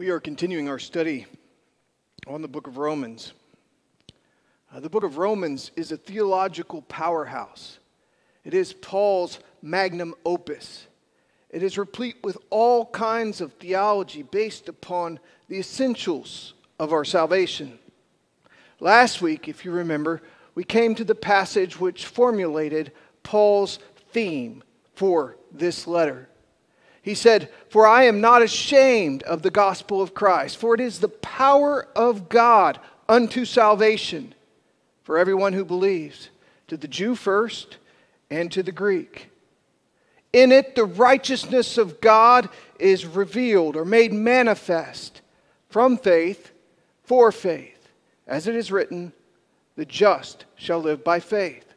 We are continuing our study on the book of Romans. Uh, the book of Romans is a theological powerhouse. It is Paul's magnum opus. It is replete with all kinds of theology based upon the essentials of our salvation. Last week, if you remember, we came to the passage which formulated Paul's theme for this letter. He said, For I am not ashamed of the gospel of Christ, for it is the power of God unto salvation for everyone who believes, to the Jew first and to the Greek. In it, the righteousness of God is revealed or made manifest from faith for faith. As it is written, the just shall live by faith.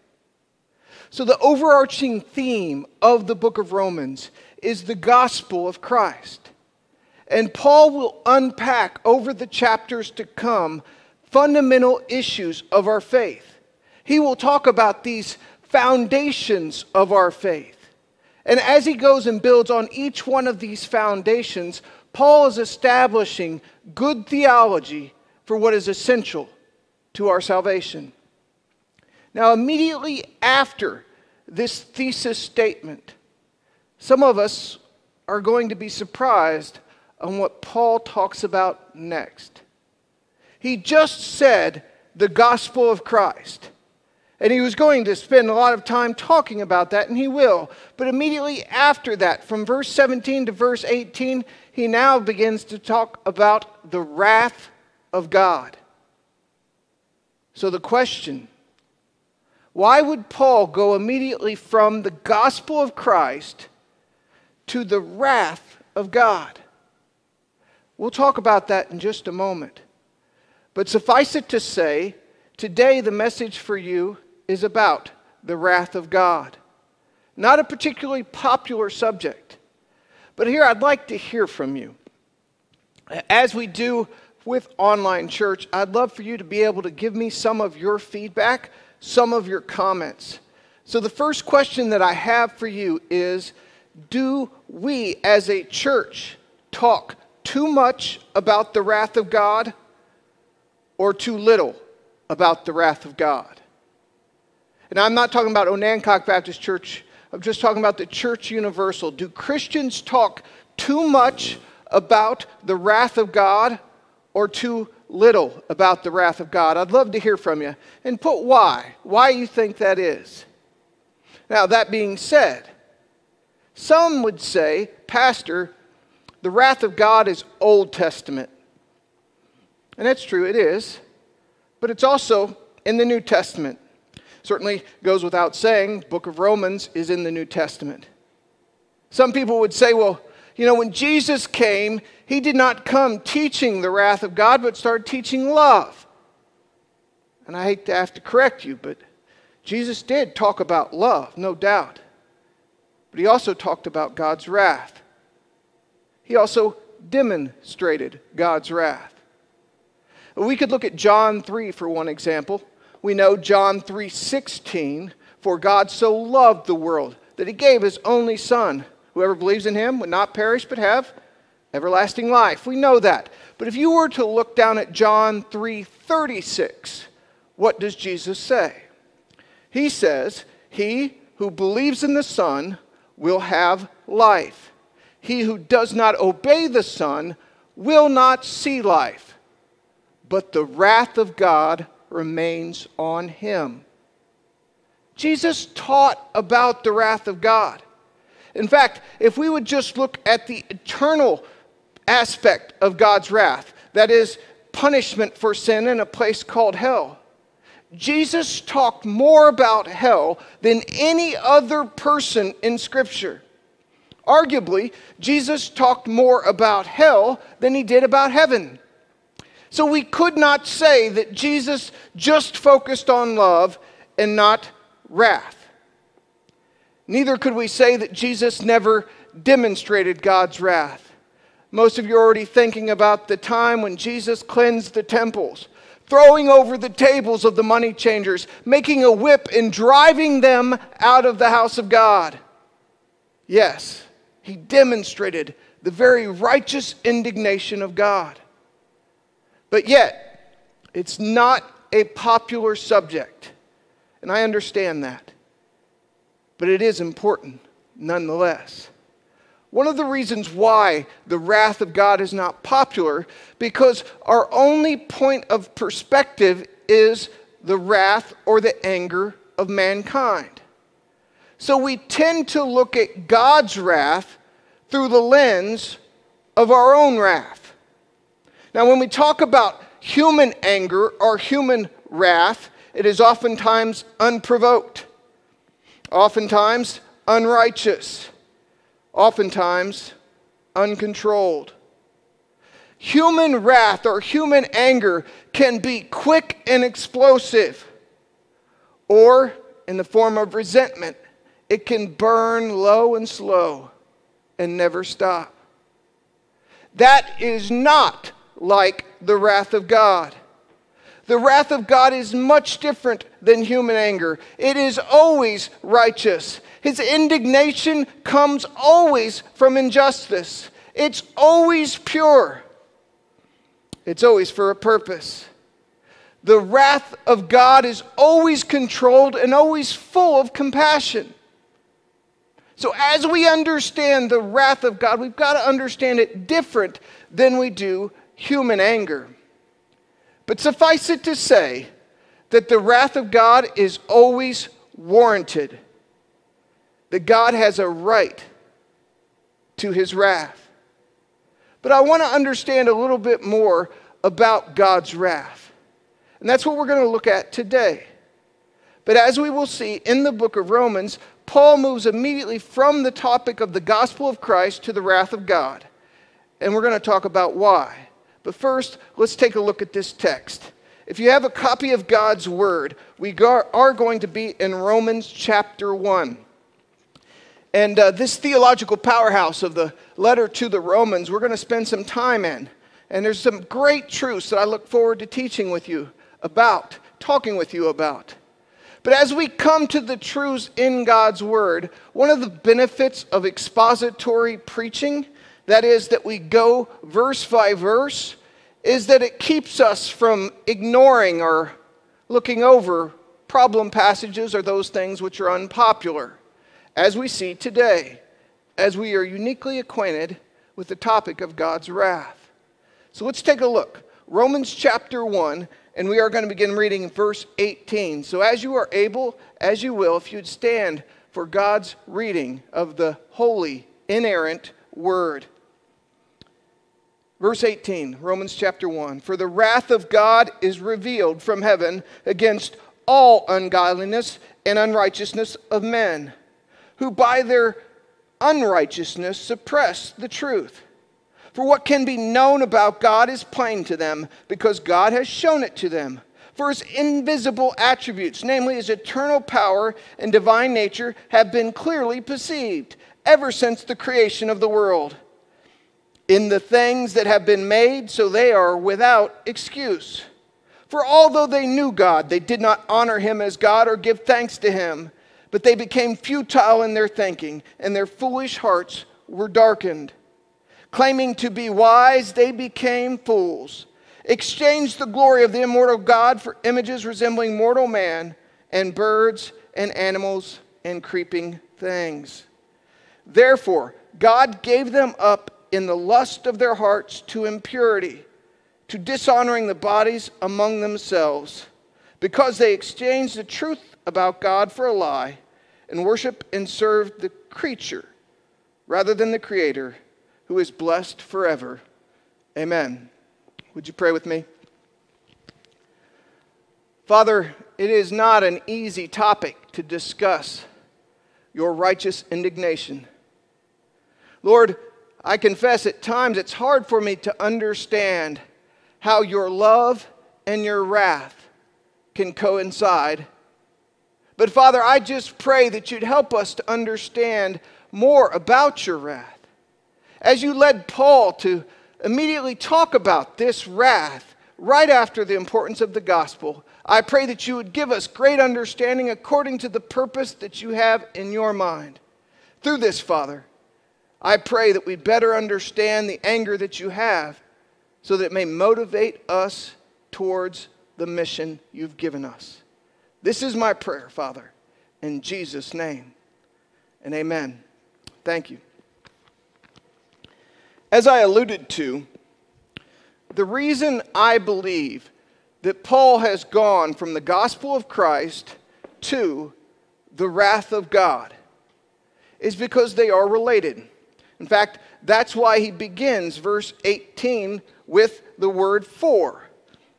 So, the overarching theme of the book of Romans is the gospel of Christ. And Paul will unpack over the chapters to come fundamental issues of our faith. He will talk about these foundations of our faith. And as he goes and builds on each one of these foundations, Paul is establishing good theology for what is essential to our salvation. Now, immediately after this thesis statement, some of us are going to be surprised on what Paul talks about next. He just said the gospel of Christ. And he was going to spend a lot of time talking about that, and he will. But immediately after that, from verse 17 to verse 18, he now begins to talk about the wrath of God. So the question why would Paul go immediately from the gospel of Christ to the wrath of God. We'll talk about that in just a moment. But suffice it to say, today the message for you is about the wrath of God. Not a particularly popular subject. But here I'd like to hear from you. As we do with online church, I'd love for you to be able to give me some of your feedback, some of your comments. So the first question that I have for you is do we as a church talk too much about the wrath of God or too little about the wrath of God? And I'm not talking about Onancock Baptist Church, I'm just talking about the church universal. Do Christians talk too much about the wrath of God or too little about the wrath of God? I'd love to hear from you. And put why. Why you think that is. Now, that being said, some would say, Pastor, the wrath of God is Old Testament. And that's true, it is. But it's also in the New Testament. Certainly goes without saying, book of Romans is in the New Testament. Some people would say, well, you know, when Jesus came, he did not come teaching the wrath of God, but started teaching love. And I hate to have to correct you, but Jesus did talk about love, no doubt. But he also talked about God's wrath. He also demonstrated God's wrath. We could look at John 3 for one example. We know John 3:16, for God so loved the world that he gave his only son. Whoever believes in him would not perish but have everlasting life. We know that. But if you were to look down at John 3:36, what does Jesus say? He says, "He who believes in the Son will have life. He who does not obey the Son will not see life, but the wrath of God remains on him. Jesus taught about the wrath of God. In fact, if we would just look at the eternal aspect of God's wrath, that is, punishment for sin in a place called hell, Jesus talked more about hell than any other person in Scripture. Arguably, Jesus talked more about hell than he did about heaven. So we could not say that Jesus just focused on love and not wrath. Neither could we say that Jesus never demonstrated God's wrath. Most of you are already thinking about the time when Jesus cleansed the temples throwing over the tables of the money changers, making a whip and driving them out of the house of God. Yes, he demonstrated the very righteous indignation of God. But yet, it's not a popular subject, and I understand that. But it is important nonetheless. One of the reasons why the wrath of God is not popular because our only point of perspective is the wrath or the anger of mankind. So we tend to look at God's wrath through the lens of our own wrath. Now, when we talk about human anger or human wrath, it is oftentimes unprovoked, oftentimes unrighteous, oftentimes uncontrolled. Human wrath or human anger can be quick and explosive, or in the form of resentment, it can burn low and slow and never stop. That is not like the wrath of God. The wrath of God is much different than human anger. It is always righteous. His indignation comes always from injustice. It's always pure. It's always for a purpose. The wrath of God is always controlled and always full of compassion. So, as we understand the wrath of God, we've got to understand it different than we do human anger. But suffice it to say that the wrath of God is always warranted, that God has a right to his wrath. But I want to understand a little bit more about God's wrath. And that's what we're going to look at today. But as we will see in the book of Romans, Paul moves immediately from the topic of the gospel of Christ to the wrath of God. And we're going to talk about why. But first, let's take a look at this text. If you have a copy of God's Word, we are going to be in Romans chapter 1. And uh, this theological powerhouse of the letter to the Romans, we're going to spend some time in. And there's some great truths that I look forward to teaching with you about, talking with you about. But as we come to the truths in God's Word, one of the benefits of expository preaching that is, that we go verse by verse, is that it keeps us from ignoring or looking over problem passages or those things which are unpopular, as we see today, as we are uniquely acquainted with the topic of God's wrath. So let's take a look. Romans chapter 1, and we are going to begin reading verse 18. So, as you are able, as you will, if you'd stand for God's reading of the holy, inerrant word. Verse 18, Romans chapter 1 For the wrath of God is revealed from heaven against all ungodliness and unrighteousness of men, who by their unrighteousness suppress the truth. For what can be known about God is plain to them, because God has shown it to them. For his invisible attributes, namely his eternal power and divine nature, have been clearly perceived ever since the creation of the world in the things that have been made, so they are without excuse. For although they knew God, they did not honor him as God or give thanks to him, but they became futile in their thinking, and their foolish hearts were darkened. Claiming to be wise, they became fools, exchanged the glory of the immortal God for images resembling mortal man, and birds, and animals, and creeping things. Therefore, God gave them up in the lust of their hearts to impurity, to dishonoring the bodies among themselves, because they exchanged the truth about God for a lie and worship and serve the creature rather than the Creator, who is blessed forever. Amen. Would you pray with me? Father, it is not an easy topic to discuss your righteous indignation. Lord, I confess at times it's hard for me to understand how your love and your wrath can coincide. But Father, I just pray that you'd help us to understand more about your wrath. As you led Paul to immediately talk about this wrath right after the importance of the gospel, I pray that you would give us great understanding according to the purpose that you have in your mind. Through this, Father, I pray that we better understand the anger that you have so that it may motivate us towards the mission you've given us. This is my prayer, Father, in Jesus' name. And amen. Thank you. As I alluded to, the reason I believe that Paul has gone from the gospel of Christ to the wrath of God is because they are related. In fact, that's why he begins verse 18 with the word for.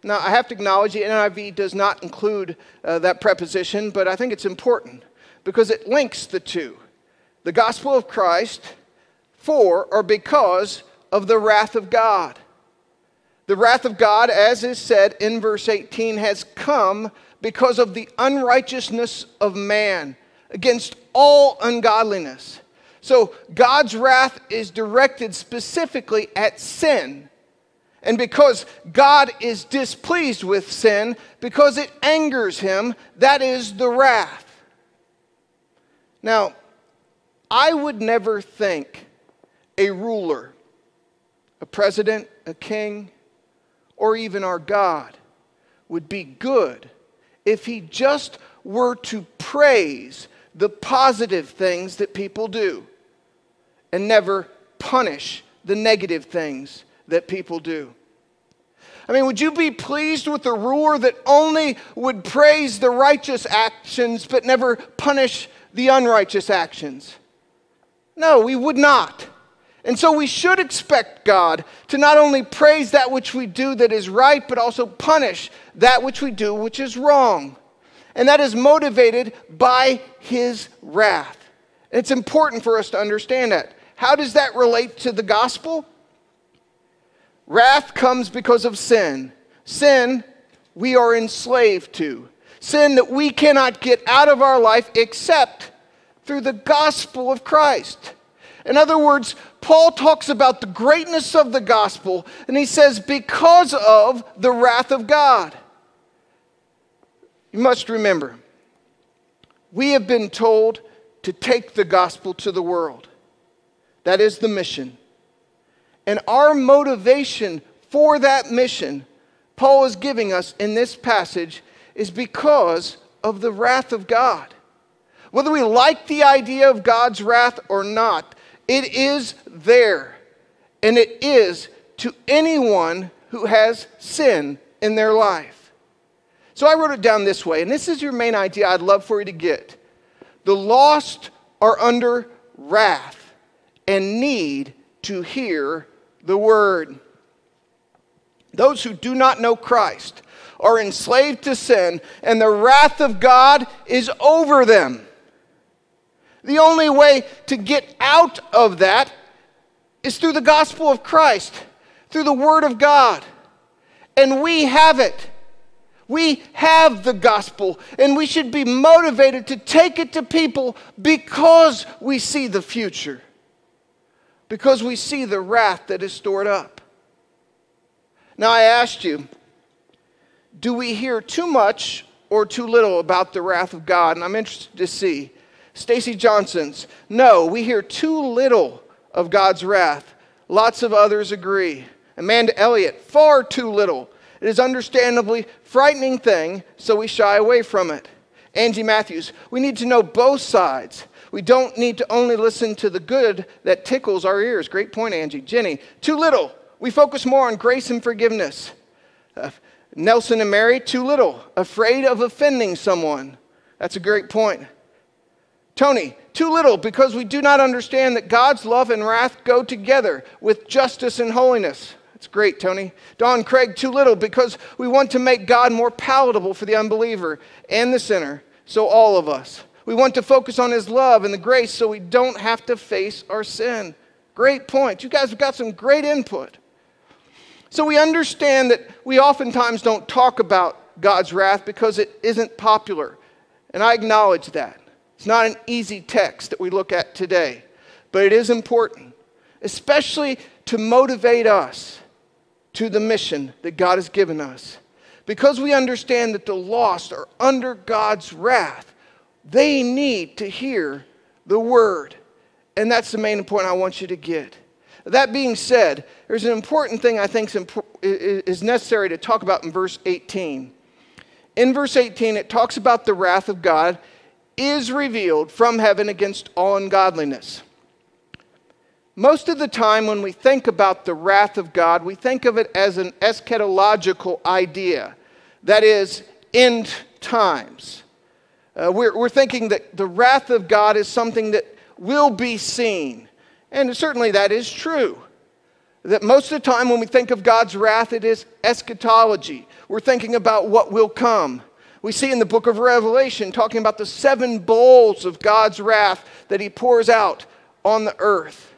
Now, I have to acknowledge the NIV does not include uh, that preposition, but I think it's important because it links the two. The gospel of Christ for or because of the wrath of God. The wrath of God, as is said in verse 18, has come because of the unrighteousness of man against all ungodliness. So God's wrath is directed specifically at sin. And because God is displeased with sin, because it angers him, that is the wrath. Now, I would never think a ruler, a president, a king, or even our God would be good if he just were to praise the positive things that people do and never punish the negative things that people do. I mean, would you be pleased with a ruler that only would praise the righteous actions but never punish the unrighteous actions? No, we would not. And so we should expect God to not only praise that which we do that is right, but also punish that which we do which is wrong. And that is motivated by his wrath. It's important for us to understand that. How does that relate to the gospel? Wrath comes because of sin. Sin we are enslaved to. Sin that we cannot get out of our life except through the gospel of Christ. In other words, Paul talks about the greatness of the gospel, and he says, because of the wrath of God. You must remember, we have been told to take the gospel to the world. That is the mission. And our motivation for that mission, Paul is giving us in this passage, is because of the wrath of God. Whether we like the idea of God's wrath or not, it is there. And it is to anyone who has sin in their life. So I wrote it down this way, and this is your main idea I'd love for you to get. The lost are under wrath and need to hear the word. Those who do not know Christ are enslaved to sin, and the wrath of God is over them. The only way to get out of that is through the gospel of Christ, through the word of God. And we have it. We have the gospel, and we should be motivated to take it to people because we see the future because we see the wrath that is stored up. Now, I asked you, do we hear too much or too little about the wrath of God? And I'm interested to see. Stacy Johnson's, no, we hear too little of God's wrath. Lots of others agree. Amanda Elliott, far too little. It is understandably frightening thing, so we shy away from it. Angie Matthews, we need to know both sides. We don't need to only listen to the good that tickles our ears. Great point, Angie. Jenny, too little. We focus more on grace and forgiveness. Uh, Nelson and Mary, too little. Afraid of offending someone. That's a great point. Tony, too little because we do not understand that God's love and wrath go together with justice and holiness. That's great, Tony. Don Craig, too little because we want to make God more palatable for the unbeliever and the sinner. So, all of us. We want to focus on His love and the grace so we don't have to face our sin. Great point. You guys have got some great input. So we understand that we oftentimes don't talk about God's wrath because it isn't popular. And I acknowledge that. It's not an easy text that we look at today, but it is important, especially to motivate us to the mission that God has given us. Because we understand that the lost are under God's wrath, they need to hear the word. And that's the main point I want you to get. That being said, there's an important thing I think is necessary to talk about in verse 18. In verse 18, it talks about the wrath of God is revealed from heaven against all ungodliness. Most of the time, when we think about the wrath of God, we think of it as an eschatological idea. That is, end times. Uh, we're, we're thinking that the wrath of God is something that will be seen. And certainly that is true. That most of the time when we think of God's wrath, it is eschatology. We're thinking about what will come. We see in the book of Revelation talking about the seven bowls of God's wrath that he pours out on the earth.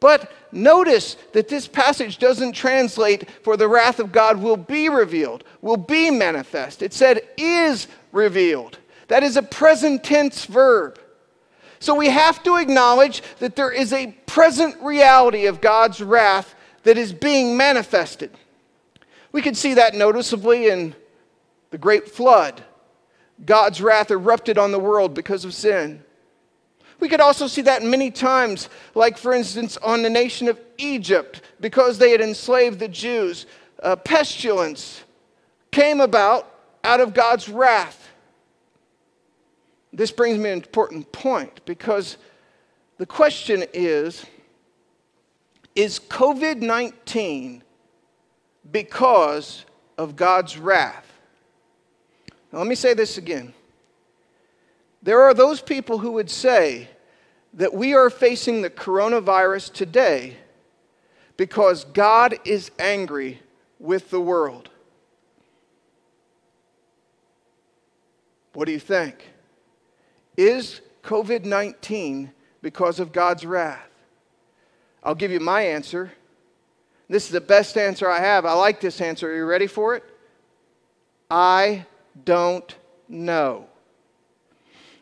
But notice that this passage doesn't translate for the wrath of God will be revealed, will be manifest. It said is revealed. That is a present tense verb. So we have to acknowledge that there is a present reality of God's wrath that is being manifested. We can see that noticeably in the great flood. God's wrath erupted on the world because of sin. We could also see that many times, like for instance on the nation of Egypt, because they had enslaved the Jews. A pestilence came about out of God's wrath. This brings me an important point because the question is Is COVID 19 because of God's wrath? Now, let me say this again. There are those people who would say that we are facing the coronavirus today because God is angry with the world. What do you think? Is COVID 19 because of God's wrath? I'll give you my answer. This is the best answer I have. I like this answer. Are you ready for it? I don't know.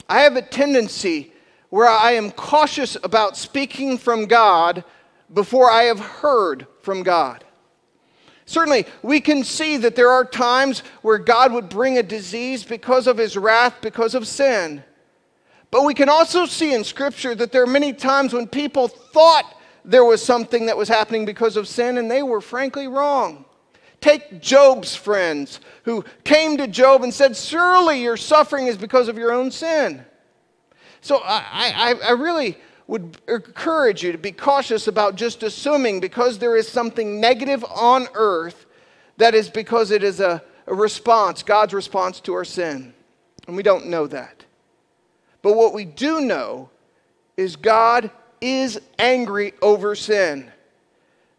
I have a tendency where I am cautious about speaking from God before I have heard from God. Certainly, we can see that there are times where God would bring a disease because of his wrath, because of sin. But we can also see in Scripture that there are many times when people thought there was something that was happening because of sin, and they were frankly wrong. Take Job's friends who came to Job and said, Surely your suffering is because of your own sin. So I, I, I really would encourage you to be cautious about just assuming because there is something negative on earth that is because it is a, a response, God's response to our sin. And we don't know that. But what we do know is God is angry over sin.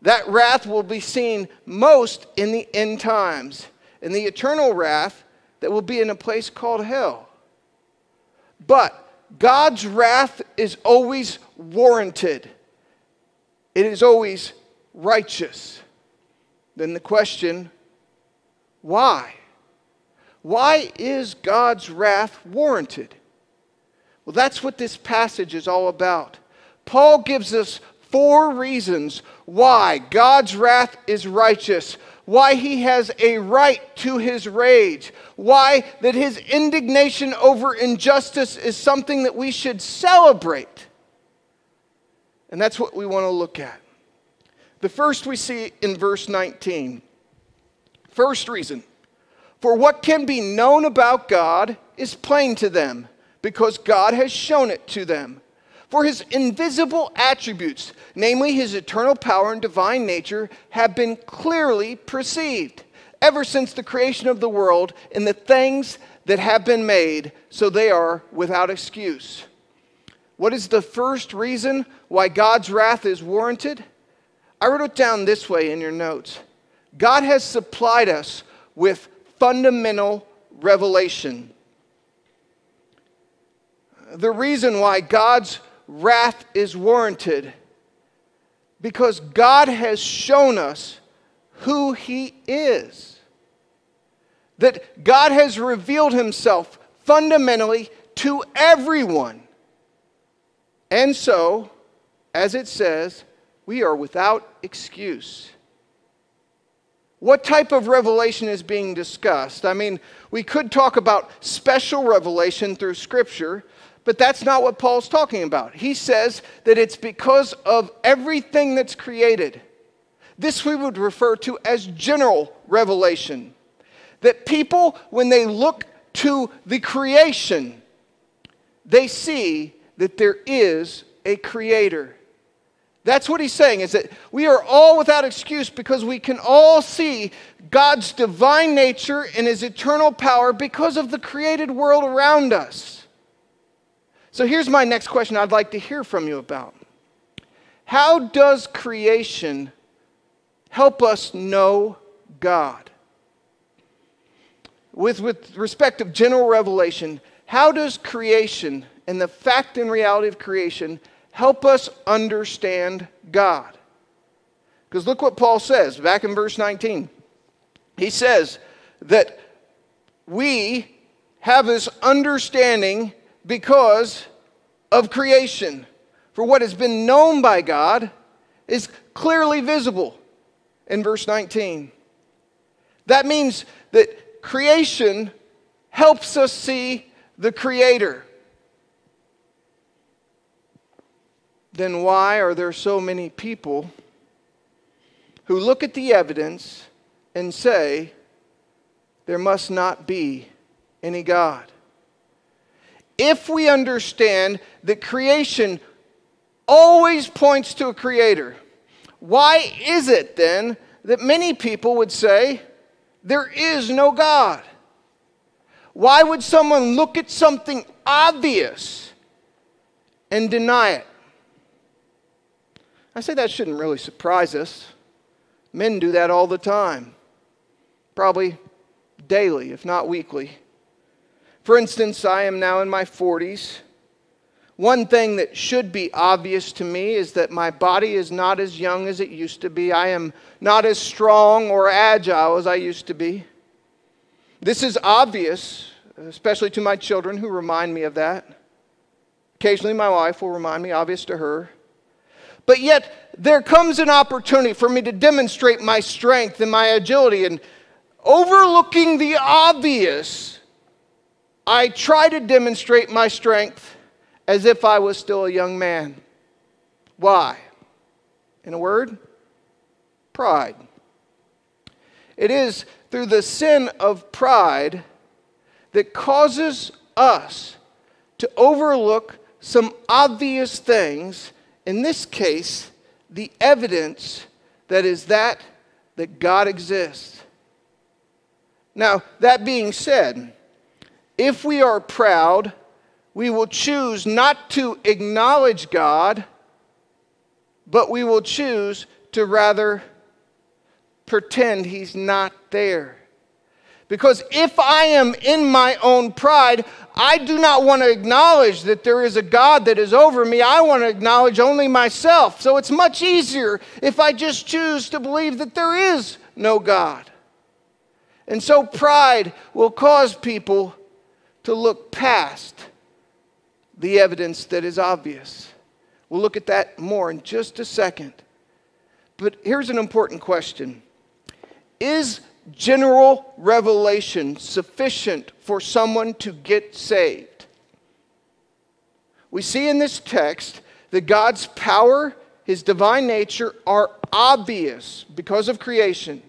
That wrath will be seen most in the end times, in the eternal wrath that will be in a place called hell. But God's wrath is always warranted, it is always righteous. Then the question why? Why is God's wrath warranted? Well, that's what this passage is all about. Paul gives us four reasons why God's wrath is righteous, why he has a right to his rage, why that his indignation over injustice is something that we should celebrate. And that's what we want to look at. The first we see in verse 19. First reason for what can be known about God is plain to them because God has shown it to them. For his invisible attributes, namely his eternal power and divine nature, have been clearly perceived ever since the creation of the world in the things that have been made, so they are without excuse. What is the first reason why God's wrath is warranted? I wrote it down this way in your notes God has supplied us with fundamental revelation the reason why God's wrath is warranted because God has shown us who He is. That God has revealed Himself fundamentally to everyone. And so, as it says, we are without excuse. What type of revelation is being discussed? I mean, we could talk about special revelation through Scripture, But that's not what Paul's talking about. He says that it's because of everything that's created. This we would refer to as general revelation. That people, when they look to the creation, they see that there is a creator. That's what he's saying is that we are all without excuse because we can all see God's divine nature and his eternal power because of the created world around us. So here's my next question I'd like to hear from you about. How does creation help us know God? With, with respect of general revelation, how does creation and the fact and reality of creation help us understand God. Because look what Paul says back in verse 19. He says that we have this understanding because of creation. For what has been known by God is clearly visible in verse 19. That means that creation helps us see the Creator. then why are there so many people who look at the evidence and say, there must not be any God? If we understand that creation always points to a creator, why is it then that many people would say, there is no God? Why would someone look at something obvious and deny it? I say that shouldn't really surprise us. Men do that all the time, probably daily, if not weekly. For instance, I am now in my 40s. One thing that should be obvious to me is that my body is not as young as it used to be. I am not as strong or agile as I used to be. This is obvious, especially to my children who remind me of that. Occasionally, my wife will remind me, obvious to her. But yet, there comes an opportunity for me to demonstrate my strength and my agility. And overlooking the obvious, I try to demonstrate my strength as if I was still a young man. Why? In a word, pride. It is through the sin of pride that causes us to overlook some obvious things in this case, the evidence that is that that God exists. Now, that being said, if we are proud, we will choose not to acknowledge God, but we will choose to rather pretend He's not there. Because if I am in my own pride, I do not want to acknowledge that there is a God that is over me. I want to acknowledge only myself. So it's much easier if I just choose to believe that there is no God. And so pride will cause people to look past the evidence that is obvious. We'll look at that more in just a second. But here's an important question Is general revelation sufficient for someone to get saved? We see in this text that God's power, his divine nature are obvious because of creation.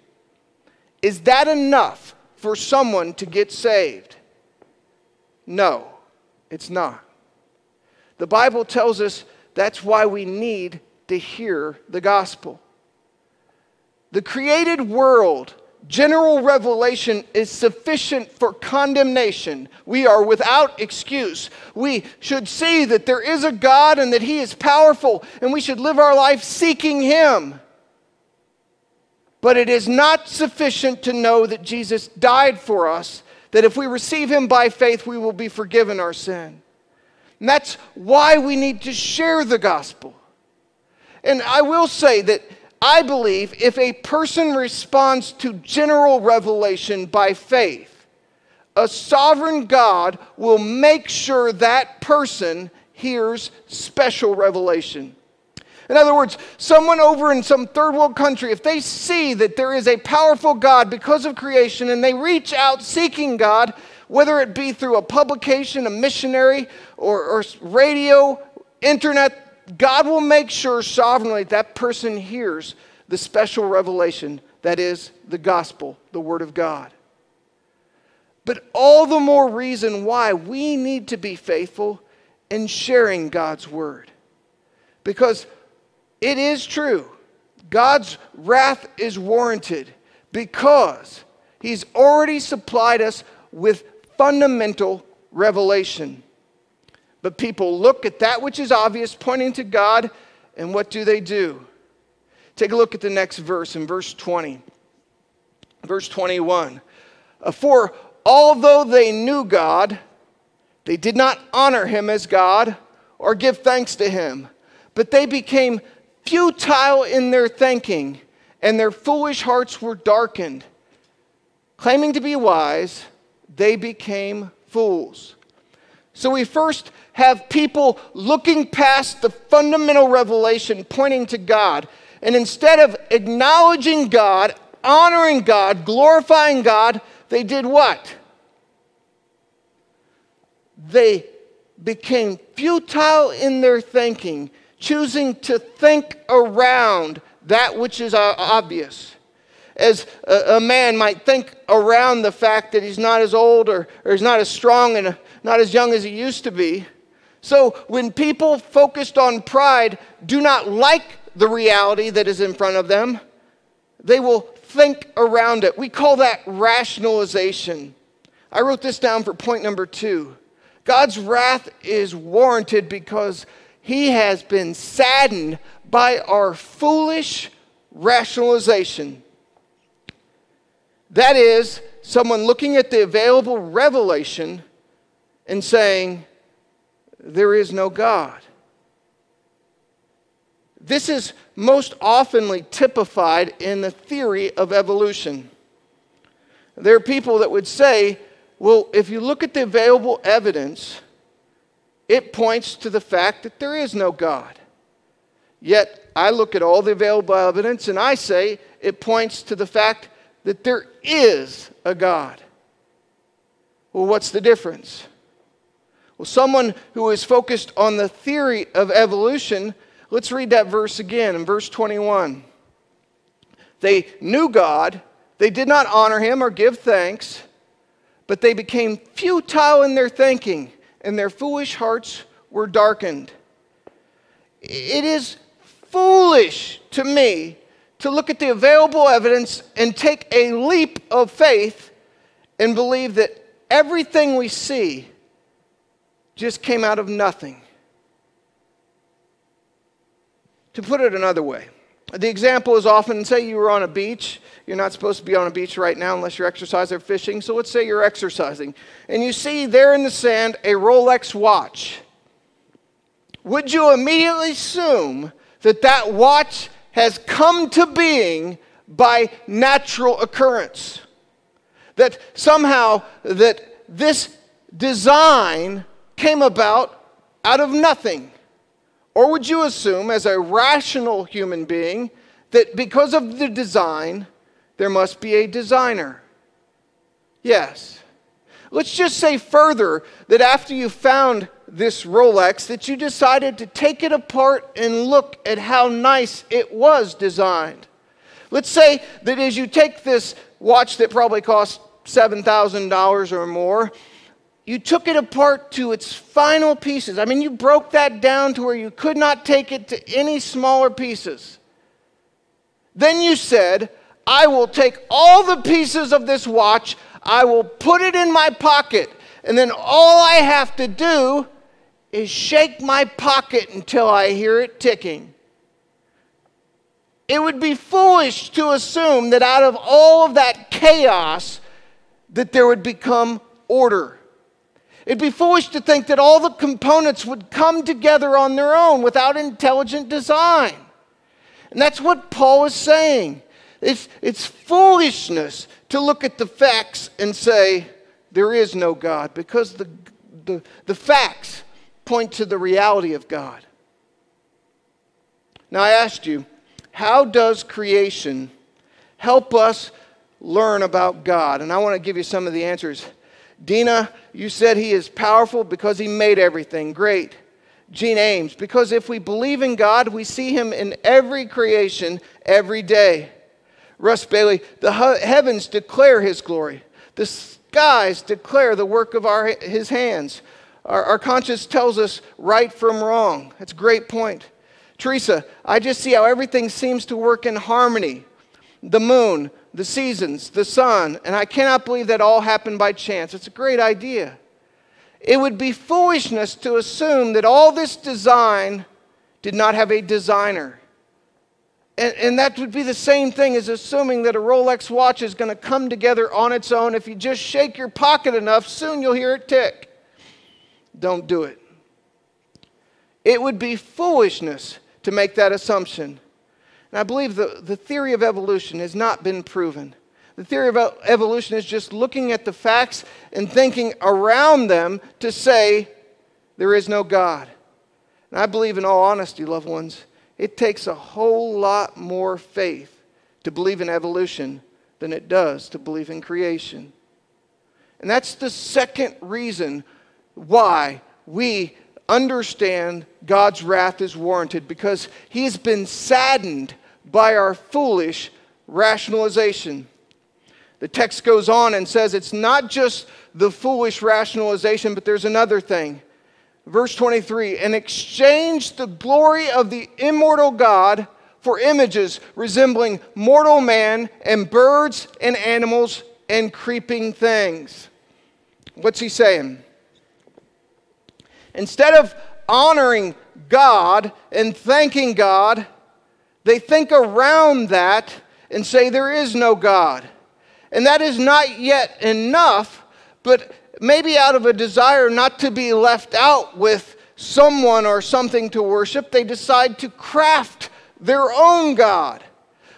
Is that enough for someone to get saved? No, it's not. The Bible tells us that's why we need to hear the gospel. The created world general revelation is sufficient for condemnation. We are without excuse. We should see that there is a God and that He is powerful, and we should live our life seeking Him. But it is not sufficient to know that Jesus died for us, that if we receive Him by faith, we will be forgiven our sin. And that's why we need to share the gospel. And I will say that I believe if a person responds to general revelation by faith, a sovereign God will make sure that person hears special revelation. In other words, someone over in some third world country, if they see that there is a powerful God because of creation and they reach out seeking God, whether it be through a publication, a missionary, or, or radio, internet, God will make sure sovereignly that person hears the special revelation that is the gospel, the Word of God. But all the more reason why we need to be faithful in sharing God's Word. Because it is true, God's wrath is warranted because He's already supplied us with fundamental revelation. But people look at that which is obvious, pointing to God, and what do they do? Take a look at the next verse in verse 20. Verse 21. Uh, for although they knew God, they did not honor him as God or give thanks to him, but they became futile in their thinking, and their foolish hearts were darkened. Claiming to be wise, they became fools. So we first have people looking past the fundamental revelation pointing to God. And instead of acknowledging God, honoring God, glorifying God, they did what? They became futile in their thinking, choosing to think around that which is obvious as a, man might think around the fact that he's not as old or, or he's not as strong and not as young as he used to be. So when people focused on pride do not like the reality that is in front of them, they will think around it. We call that rationalization. I wrote this down for point number two. God's wrath is warranted because he has been saddened by our foolish rationalization. That is, someone looking at the available revelation and saying, There is no God. This is most oftenly typified in the theory of evolution. There are people that would say, well, if you look at the available evidence, it points to the fact that there is no God. Yet I look at all the available evidence and I say it points to the fact that there is a God. Well, what's the difference? Well, someone who is focused on the theory of evolution, let's read that verse again in verse 21. They knew God, they did not honor him or give thanks, but they became futile in their thinking, and their foolish hearts were darkened. It is foolish to me to look at the available evidence and take a leap of faith and believe that everything we see just came out of nothing. To put it another way, the example is often say you were on a beach. You're not supposed to be on a beach right now unless you're exercising or fishing. So let's say you're exercising and you see there in the sand a Rolex watch. Would you immediately assume that that watch has come to being by natural occurrence. That somehow that this design came about out of nothing. Or would you assume, as a rational human being, that because of the design, there must be a designer? Yes. Let's just say further that after you found this Rolex that you decided to take it apart and look at how nice it was designed. Let's say that as you take this watch that probably cost $7,000 or more, you took it apart to its final pieces. I mean, you broke that down to where you could not take it to any smaller pieces. Then you said, I will take all the pieces of this watch, I will put it in my pocket, and then all I have to do is shake my pocket until I hear it ticking. It would be foolish to assume that out of all of that chaos that there would become order. It'd be foolish to think that all the components would come together on their own without intelligent design. And that's what Paul is saying. It's, it's foolishness to look at the facts and say, there is no God, because the, the, the facts point to the reality of God. Now, I asked you, how does creation help us learn about God? And I want to give you some of the answers. Dina, you said he is powerful because he made everything. Great. Gene Ames, because if we believe in God, we see him in every creation every day. Russ Bailey, the heavens declare his glory. The skies declare the work of our, his hands. Our, our conscience tells us right from wrong. That's a great point. Teresa, I just see how everything seems to work in harmony. The moon, the seasons, the sun, and I cannot believe that all happened by chance. It's a great idea. It would be foolishness to assume that all this design did not have a designer. And, and, that would be the same thing as assuming that a Rolex watch is going to come together on its own. If you just shake your pocket enough, soon you'll hear it tick. Don't do it. It would be foolishness to make that assumption. And I believe the, the theory of evolution has not been proven. The theory of evolution is just looking at the facts and thinking around them to say there is no God. And I believe, in all honesty, loved ones, it takes a whole lot more faith to believe in evolution than it does to believe in creation. And that's the second reason why we understand God's wrath is warranted because he has been saddened by our foolish rationalization. The text goes on and says it's not just the foolish rationalization, but there's another thing. Verse 23 and exchange the glory of the immortal God for images resembling mortal man and birds and animals and creeping things. What's he saying? Instead of honoring God and thanking God, they think around that and say there is no God. And that is not yet enough, but maybe out of a desire not to be left out with someone or something to worship, they decide to craft their own God.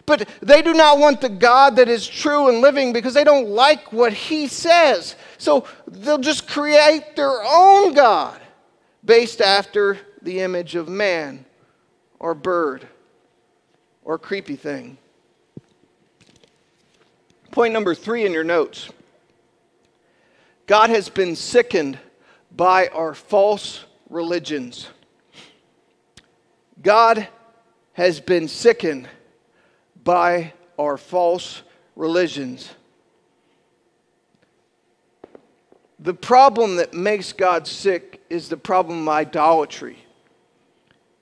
But they do not want the God that is true and living because they don't like what he says. So they'll just create their own God based after the image of man or bird or creepy thing. Point number three in your notes God has been sickened by our false religions. God has been sickened by our false religions. The problem that makes God sick is the problem of idolatry.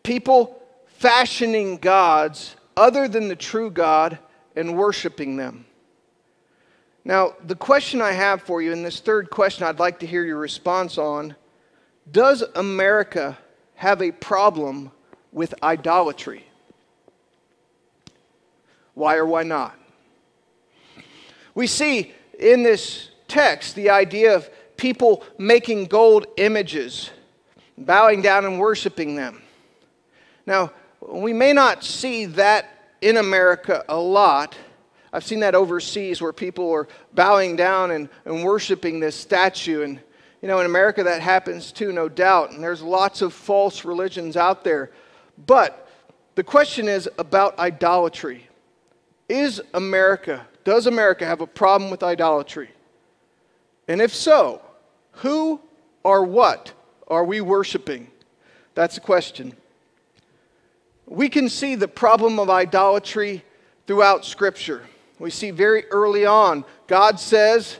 People fashioning gods other than the true God and worshiping them. Now, the question I have for you, and this third question I'd like to hear your response on Does America have a problem with idolatry? Why or why not? We see in this text the idea of people making gold images, bowing down and worshiping them. Now, we may not see that in America a lot. I've seen that overseas where people are bowing down and, and worshiping this statue. And, you know, in America that happens too, no doubt. And there's lots of false religions out there. But the question is about idolatry. Is America, does America have a problem with idolatry? And if so, who or what are we worshiping? That's the question we can see the problem of idolatry throughout Scripture. We see very early on, God says,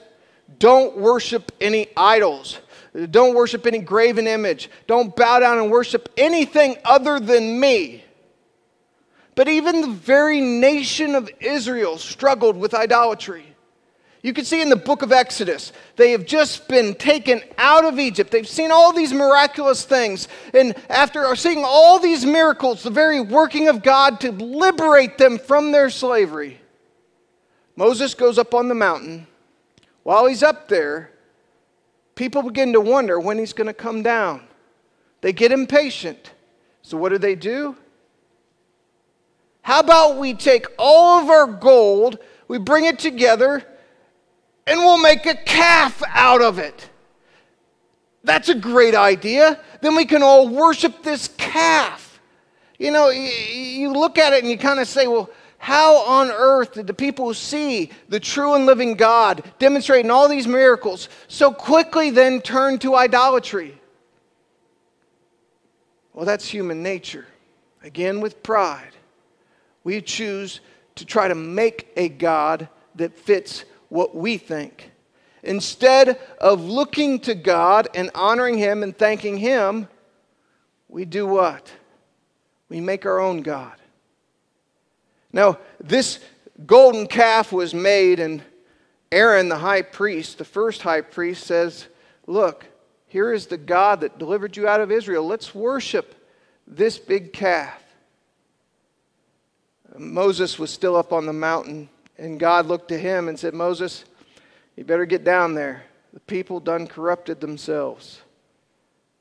don't worship any idols. Don't worship any graven image. Don't bow down and worship anything other than me. But even the very nation of Israel struggled with idolatry. You can see in the book of Exodus, they have just been taken out of Egypt. They've seen all these miraculous things. And after seeing all these miracles, the very working of God to liberate them from their slavery, Moses goes up on the mountain. While he's up there, people begin to wonder when he's going to come down. They get impatient. So, what do they do? How about we take all of our gold, we bring it together, and we'll make a calf out of it. That's a great idea. Then we can all worship this calf. You know, you look at it and you kind of say, well, how on earth did the people see the true and living God demonstrating all these miracles so quickly then turn to idolatry? Well, that's human nature. Again, with pride, we choose to try to make a God that fits what we think. Instead of looking to God and honoring Him and thanking Him, we do what? We make our own God. Now, this golden calf was made, and Aaron, the high priest, the first high priest, says, Look, here is the God that delivered you out of Israel. Let's worship this big calf. Moses was still up on the mountain, and God looked to him and said, Moses, you better get down there. The people done corrupted themselves.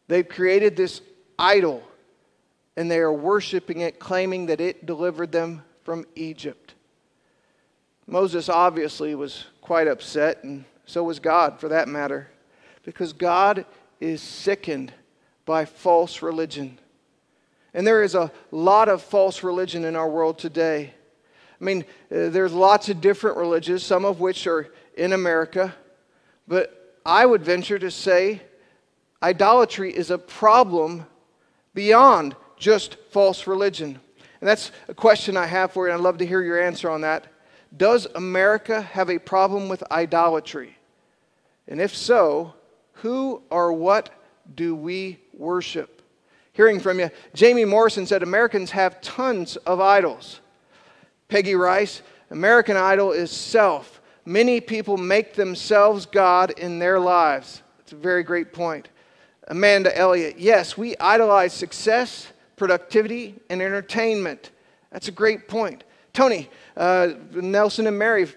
They've created this idol, and they are worshiping it, claiming that it delivered them from Egypt. Moses obviously was quite upset, and so was God for that matter, because God is sickened by false religion. And there is a lot of false religion in our world today. I mean, uh, there's lots of different religions, some of which are in America, but I would venture to say idolatry is a problem beyond just false religion. And that's a question I have for you, and I'd love to hear your answer on that. Does America have a problem with idolatry? And if so, who or what do we worship? Hearing from you, Jamie Morrison said Americans have tons of idols. Peggy Rice, American idol is self. Many people make themselves God in their lives. It's a very great point. Amanda Elliott, yes, we idolize success productivity, and entertainment. That's a great point. Tony, uh, Nelson and Mary,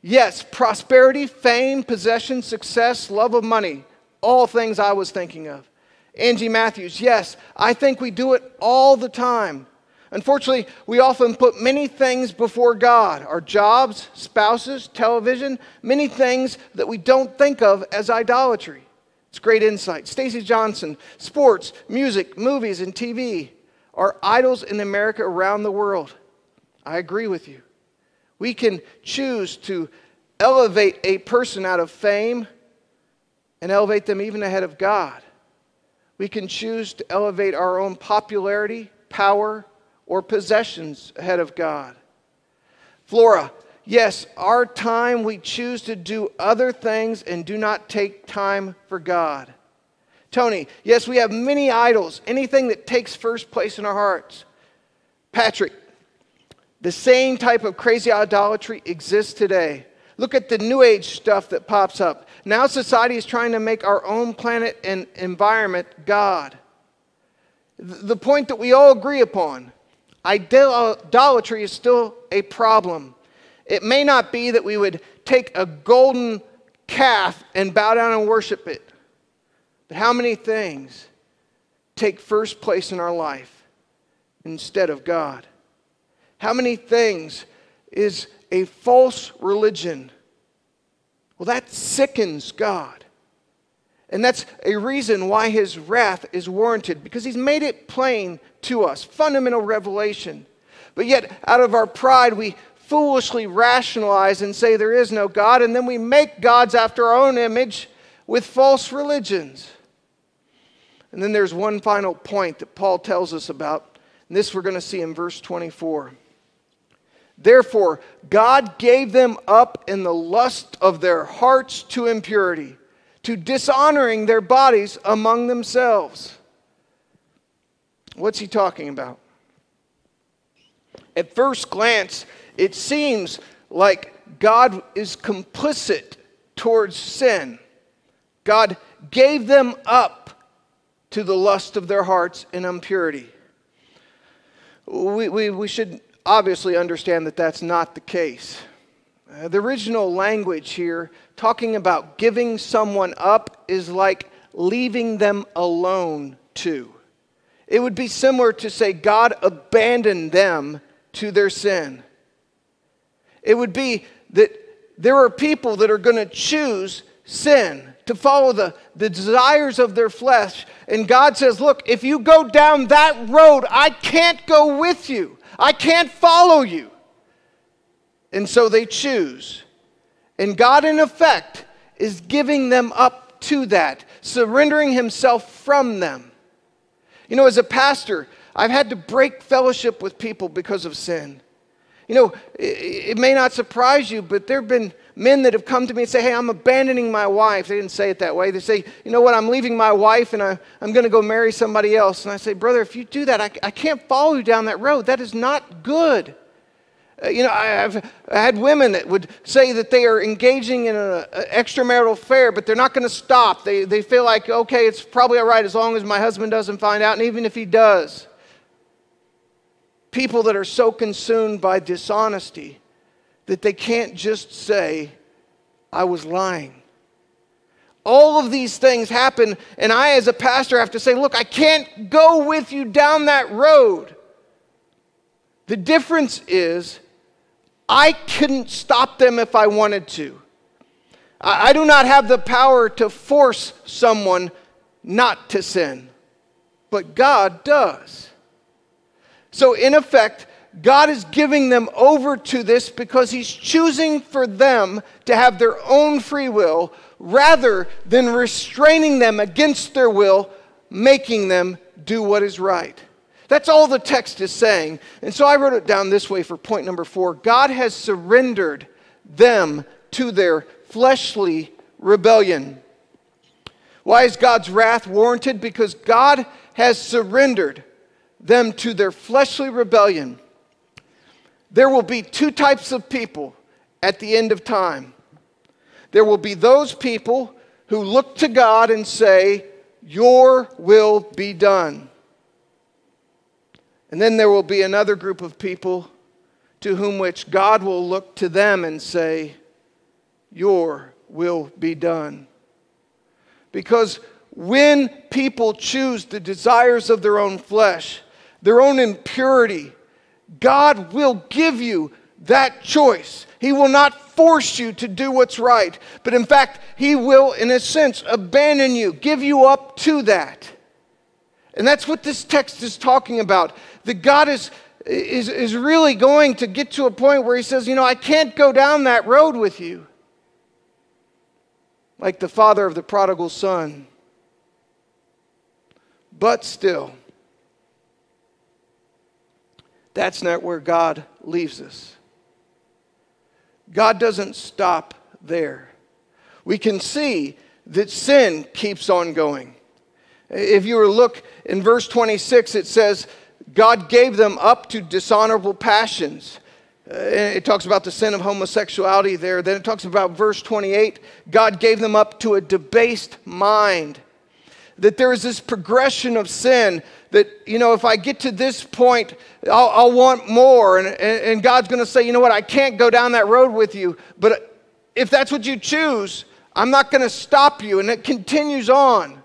yes, prosperity, fame, possession, success, love of money, all things I was thinking of. Angie Matthews, yes, I think we do it all the time. Unfortunately, we often put many things before God our jobs, spouses, television, many things that we don't think of as idolatry. It's great insight. Stacy Johnson, sports, music, movies, and TV are idols in America around the world. I agree with you. We can choose to elevate a person out of fame and elevate them even ahead of God. We can choose to elevate our own popularity, power, or possessions ahead of God. Flora, Yes, our time we choose to do other things and do not take time for God. Tony, yes, we have many idols, anything that takes first place in our hearts. Patrick, the same type of crazy idolatry exists today. Look at the new age stuff that pops up. Now society is trying to make our own planet and environment God. The point that we all agree upon idolatry is still a problem. It may not be that we would take a golden calf and bow down and worship it, but how many things take first place in our life instead of God? How many things is a false religion? Well, that sickens God. And that's a reason why his wrath is warranted, because he's made it plain to us, fundamental revelation. But yet, out of our pride, we foolishly rationalize and say there is no God, and then we make gods after our own image with false religions. And then there's one final point that Paul tells us about, and this we're going to see in verse 24. Therefore, God gave them up in the lust of their hearts to impurity, to dishonoring their bodies among themselves. What's he talking about? At first glance, it seems like God is complicit towards sin. God gave them up to the lust of their hearts and impurity. We, we, we should obviously understand that that's not the case. Uh, the original language here, talking about giving someone up, is like leaving them alone to. It would be similar to say God abandoned them to their sin. It would be that there are people that are going to choose sin to follow the, the desires of their flesh. And God says, Look, if you go down that road, I can't go with you. I can't follow you. And so they choose. And God, in effect, is giving them up to that, surrendering Himself from them. You know, as a pastor, I've had to break fellowship with people because of sin. You know, it, may not surprise you, but there have been men that have come to me and say, Hey, I'm abandoning my wife. They didn't say it that way. They say, You know what? I'm leaving my wife and I, I'm going to go marry somebody else. And I say, Brother, if you do that, I, I can't follow you down that road. That is not good. Uh, you know, I, have had women that would say that they are engaging in an extramarital affair, but they're not going to stop. They, they feel like, okay, it's probably all right as long as my husband doesn't find out, and even if he does. People that are so consumed by dishonesty that they can't just say, I was lying. All of these things happen, and I, as a pastor, have to say, Look, I can't go with you down that road. The difference is I couldn't stop them if I wanted to. I do not have the power to force someone not to sin, but God does. So, in effect, God is giving them over to this because He's choosing for them to have their own free will rather than restraining them against their will, making them do what is right. That's all the text is saying. And so I wrote it down this way for point number four God has surrendered them to their fleshly rebellion. Why is God's wrath warranted? Because God has surrendered them to their fleshly rebellion. There will be two types of people at the end of time. There will be those people who look to God and say, Your will be done. And then there will be another group of people to whom which God will look to them and say, Your will be done. Because when people choose the desires of their own flesh, their own impurity, God will give you that choice. He will not force you to do what's right, but in fact, He will, in a sense, abandon you, give you up to that. And that's what this text is talking about. That God is, is, is really going to get to a point where He says, You know, I can't go down that road with you. Like the father of the prodigal son. But still, that's not where God leaves us. God doesn't stop there. We can see that sin keeps on going. If you were to look in verse 26, it says, God gave them up to dishonorable passions. Uh, it talks about the sin of homosexuality there. Then it talks about verse 28 God gave them up to a debased mind. That there is this progression of sin that, you know, if I get to this point, I'll, I'll want more. And, and God's going to say, you know what, I can't go down that road with you. But if that's what you choose, I'm not going to stop you. And it continues on.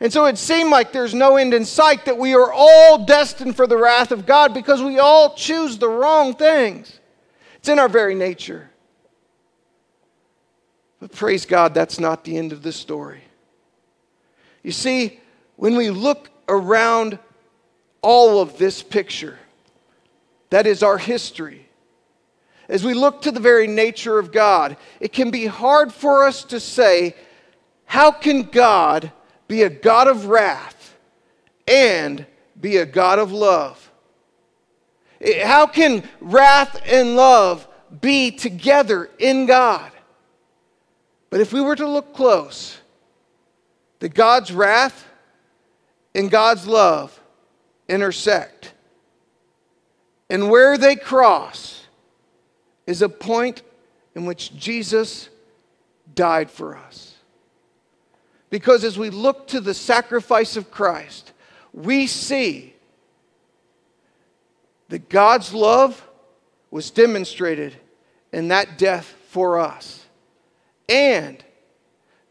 And so it seemed like there's no end in sight, that we are all destined for the wrath of God because we all choose the wrong things. It's in our very nature. But praise God, that's not the end of the story. You see, when we look around all of this picture, that is our history. As we look to the very nature of God, it can be hard for us to say, how can God be a God of wrath and be a God of love? How can wrath and love be together in God? But if we were to look close, the God's wrath and God's love intersect. And where they cross is a point in which Jesus died for us. Because as we look to the sacrifice of Christ, we see that God's love was demonstrated in that death for us. And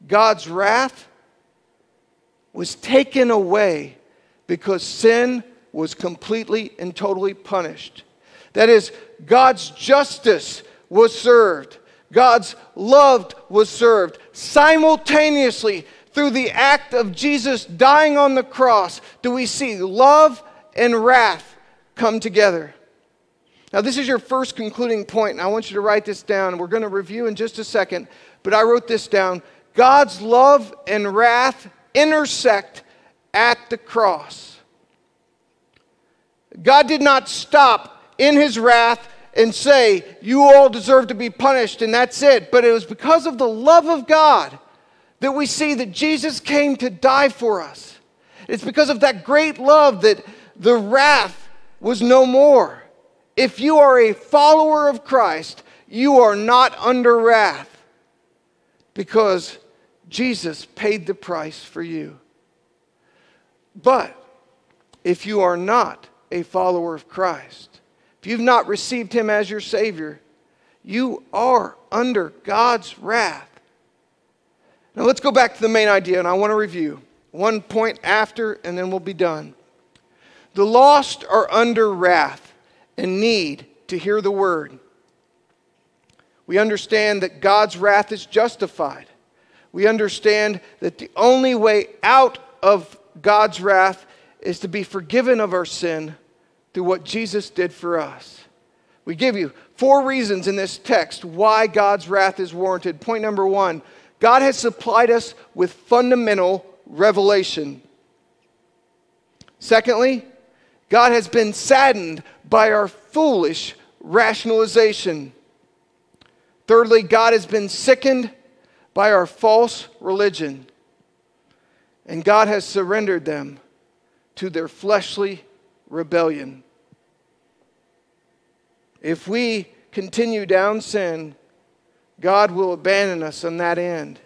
God's wrath was taken away because sin was completely and totally punished. That is, God's justice was served, God's love was served simultaneously through the act of Jesus dying on the cross, do we see love and wrath come together. Now, this is your first concluding point, and I want you to write this down. We're going to review in just a second, but I wrote this down. God's love and wrath intersect at the cross. God did not stop in his wrath and say, You all deserve to be punished, and that's it. But it was because of the love of God that we see that Jesus came to die for us. It's because of that great love that the wrath was no more. If you are a follower of Christ, you are not under wrath because Jesus paid the price for you. But if you are not a follower of Christ, if you've not received Him as your Savior, you are under God's wrath. Now let's go back to the main idea, and I want to review one point after, and then we'll be done. The lost are under wrath and need to hear the word. We understand that God's wrath is justified. We understand that the only way out of God's wrath is to be forgiven of our sin through what Jesus did for us. We give you four reasons in this text why God's wrath is warranted. Point number one God has supplied us with fundamental revelation. Secondly, God has been saddened by our foolish rationalization. Thirdly, God has been sickened by our false religion. And God has surrendered them to their fleshly rebellion. If we continue down sin, God will abandon us on that end.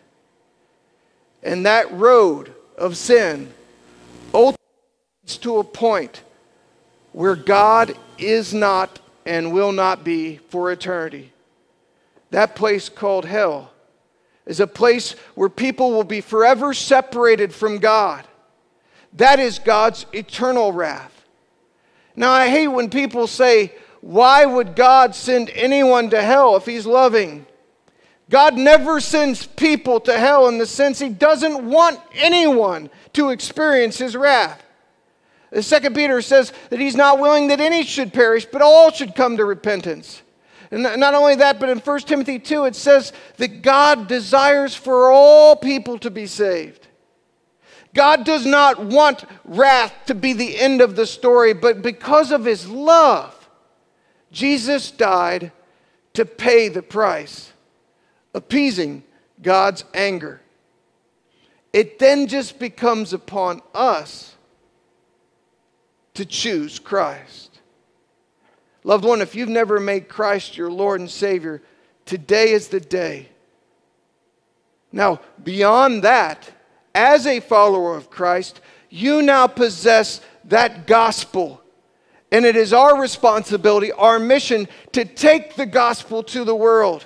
And that road of sin ultimately leads to a point where God is not and will not be for eternity. That place called hell is a place where people will be forever separated from God. That is God's eternal wrath. Now, I hate when people say, Why would God send anyone to hell if He's loving? God never sends people to hell in the sense He doesn't want anyone to experience His wrath. Second Peter says that He's not willing that any should perish, but all should come to repentance. And not only that, but in 1 Timothy 2, it says that God desires for all people to be saved. God does not want wrath to be the end of the story, but because of his love, Jesus died to pay the price, appeasing God's anger. It then just becomes upon us to choose Christ. Loved one, if you've never made Christ your Lord and Savior, today is the day. Now, beyond that, as a follower of Christ, you now possess that gospel. And it is our responsibility, our mission, to take the gospel to the world.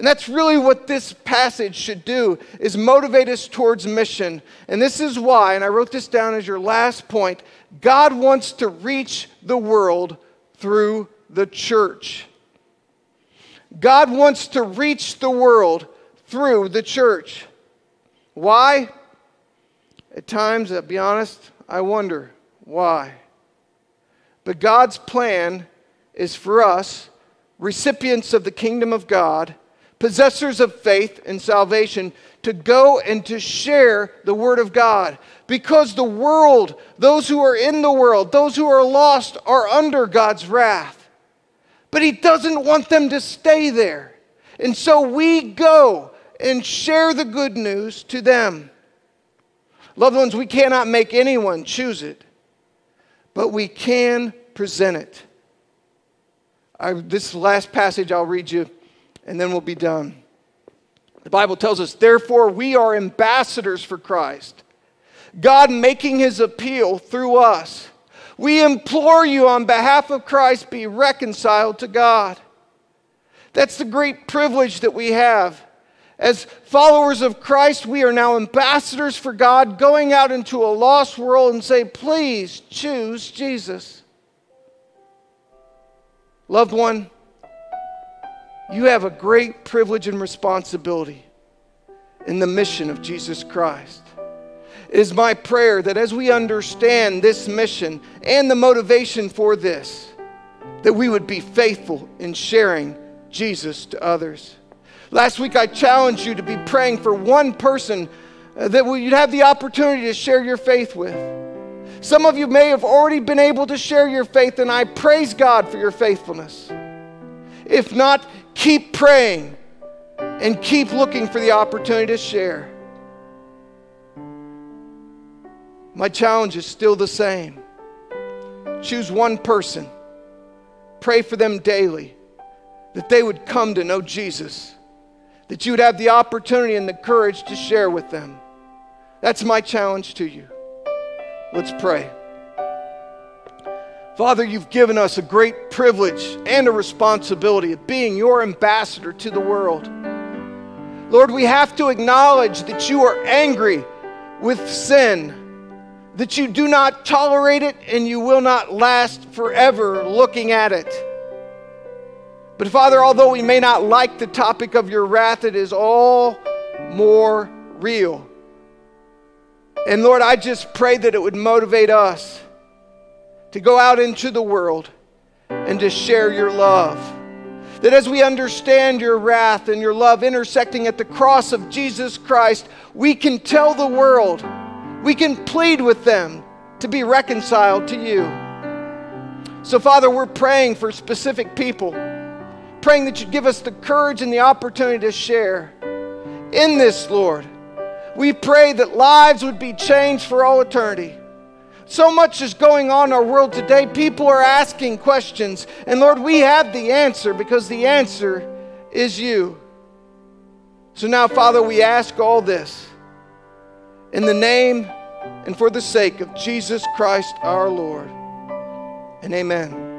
And that's really what this passage should do is motivate us towards mission. And this is why, and I wrote this down as your last point, God wants to reach the world through the church. God wants to reach the world through the church. Why? At times, I'll be honest, I wonder why. But God's plan is for us, recipients of the kingdom of God, possessors of faith and salvation, to go and to share the word of God. Because the world, those who are in the world, those who are lost, are under God's wrath. But He doesn't want them to stay there. And so we go and share the good news to them. Loved ones, we cannot make anyone choose it, but we can present it. I, this last passage I'll read you, and then we'll be done. The Bible tells us, therefore, we are ambassadors for Christ, God making his appeal through us. We implore you on behalf of Christ, be reconciled to God. That's the great privilege that we have. As followers of Christ, we are now ambassadors for God, going out into a lost world and say, please choose Jesus. Loved one, you have a great privilege and responsibility in the mission of Jesus Christ. It is my prayer that as we understand this mission and the motivation for this, that we would be faithful in sharing Jesus to others. Last week, I challenged you to be praying for one person uh, that you'd have the opportunity to share your faith with. Some of you may have already been able to share your faith, and I praise God for your faithfulness. If not, keep praying and keep looking for the opportunity to share. My challenge is still the same. Choose one person, pray for them daily, that they would come to know Jesus, that you would have the opportunity and the courage to share with them. That's my challenge to you. Let's pray. Father, you've given us a great privilege and a responsibility of being your ambassador to the world. Lord, we have to acknowledge that you are angry with sin, that you do not tolerate it and you will not last forever looking at it. But Father, although we may not like the topic of your wrath, it is all more real. And Lord, I just pray that it would motivate us to go out into the world and to share your love. That as we understand your wrath and your love intersecting at the cross of Jesus Christ, we can tell the world, we can plead with them to be reconciled to you. So, Father, we're praying for specific people, praying that you'd give us the courage and the opportunity to share in this, Lord. We pray that lives would be changed for all eternity. So much is going on in our world today. People are asking questions. And Lord, we have the answer because the answer is you. So now, Father, we ask all this in the name and for the sake of Jesus Christ our Lord. And amen.